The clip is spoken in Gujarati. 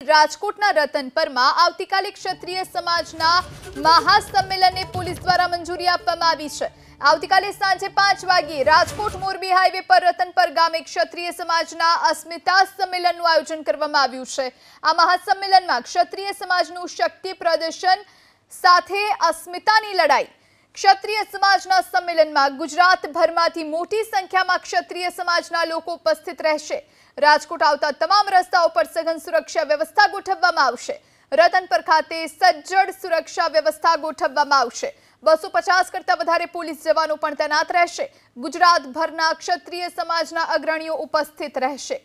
રાજકોટના રતનપરમાં આવતીકાલે ક્ષત્રિય સમાજના મહાસંમેલનને પોલીસ દ્વારા મંજૂરી આપવામાં આવી છે. આવતીકાલે સાંજે પાંચ વાગ્યે રાજકોટ મોરબી હાઈવે પર રતનપર ગામે ક્ષત્રિય સમાજના અસ્મિતા સંમેલનનું આયોજન કરવામાં આવ્યું છે. આ મહાસંમેલનમાં ક્ષત્રિય સમાજનું શક્તિ પ્રદર્શન સાથે અસ્મિતાની લડાઈ ક્ષત્રિય સમાજના સંમેલનમાં ગુજરાતભરમાંથી મોટી સંખ્યામાં ક્ષત્રિય સમાજના લોકો ઉપસ્થિત રહેશે. રાજકોટ આવતા તમામ રસ્તાઓ પર સઘન સુરક્ષા વ્યવસ્થા ગોઠવવામાં આવશે. રતનપર ખાતે સજ્જડ સુરક્ષા વ્યવસ્થા ગોઠવવામાં આવશે. બસો પચાસ કરતા વધારે પોલીસ જવાનો પણ તૈનાત રહેશે. ગુજરાતભરના ક્ષત્રિય સમાજના અગ્રણીઓ ઉપસ્થિત રહેશે.